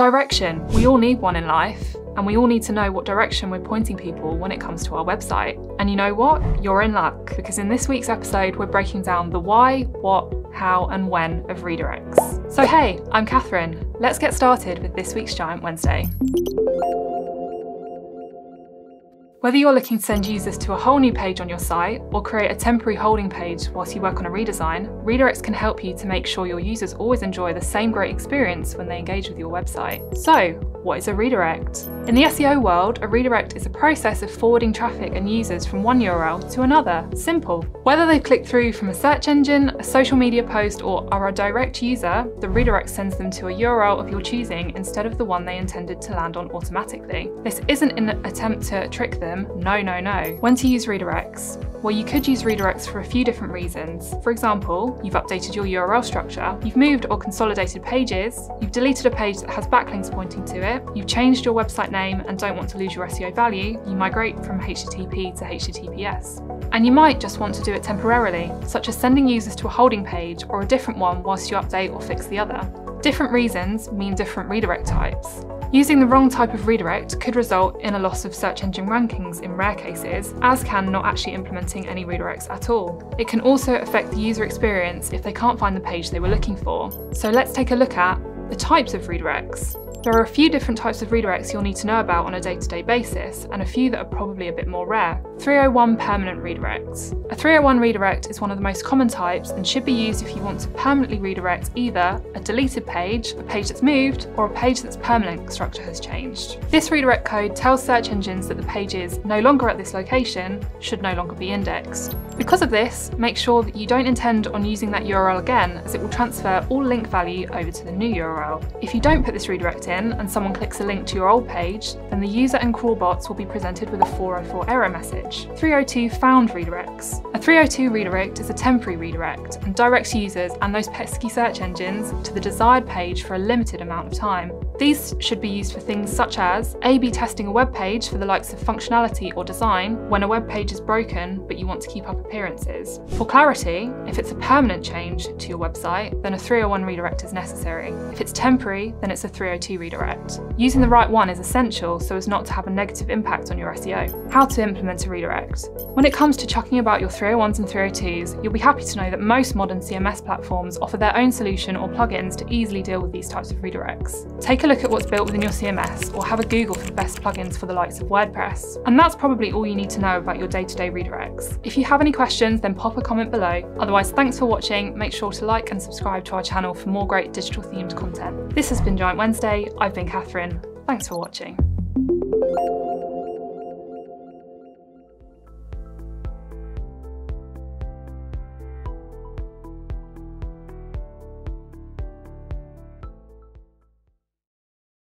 Direction. We all need one in life, and we all need to know what direction we're pointing people when it comes to our website. And you know what? You're in luck, because in this week's episode, we're breaking down the why, what, how, and when of redirects. So, hey, I'm Catherine. Let's get started with this week's Giant Wednesday. Whether you're looking to send users to a whole new page on your site or create a temporary holding page whilst you work on a redesign, redirects can help you to make sure your users always enjoy the same great experience when they engage with your website. So, what is a redirect? In the SEO world, a redirect is a process of forwarding traffic and users from one URL to another. Simple. Whether they've clicked through from a search engine, a social media post, or are a direct user, the redirect sends them to a URL of your choosing instead of the one they intended to land on automatically. This isn't an attempt to trick them, no, no, no. When to use redirects? Well, you could use redirects for a few different reasons. For example, you've updated your URL structure, you've moved or consolidated pages, you've deleted a page that has backlinks pointing to it, you've changed your website name and don't want to lose your SEO value, you migrate from HTTP to HTTPS. And you might just want to do it temporarily, such as sending users to a holding page or a different one whilst you update or fix the other. Different reasons mean different redirect types. Using the wrong type of redirect could result in a loss of search engine rankings in rare cases, as can not actually implementing any redirects at all. It can also affect the user experience if they can't find the page they were looking for. So let's take a look at the types of redirects. There are a few different types of redirects you'll need to know about on a day-to-day -day basis, and a few that are probably a bit more rare. 301 permanent redirects. A 301 redirect is one of the most common types and should be used if you want to permanently redirect either a deleted page, a page that's moved, or a page that's permanent structure has changed. This redirect code tells search engines that the page is no longer at this location, should no longer be indexed. Because of this, make sure that you don't intend on using that URL again as it will transfer all link value over to the new URL. If you don't put this redirect and someone clicks a link to your old page, then the user and crawl bots will be presented with a 404 error message. 302 found redirects. A 302 redirect is a temporary redirect and directs users and those pesky search engines to the desired page for a limited amount of time. These should be used for things such as A-B testing a web page for the likes of functionality or design when a web page is broken but you want to keep up appearances. For clarity, if it's a permanent change to your website, then a 301 redirect is necessary. If it's temporary, then it's a 302 redirect. Using the right one is essential so as not to have a negative impact on your SEO. How to implement a redirect. When it comes to chucking about your 301s and 302s, you'll be happy to know that most modern CMS platforms offer their own solution or plugins to easily deal with these types of redirects. Take a look at what's built within your CMS or have a Google for the best plugins for the likes of WordPress. And that's probably all you need to know about your day-to-day -day redirects. If you have any questions, then pop a comment below. Otherwise, thanks for watching. Make sure to like and subscribe to our channel for more great digital themed content. This has been Giant Wednesday. I've been Catherine. Thanks for watching.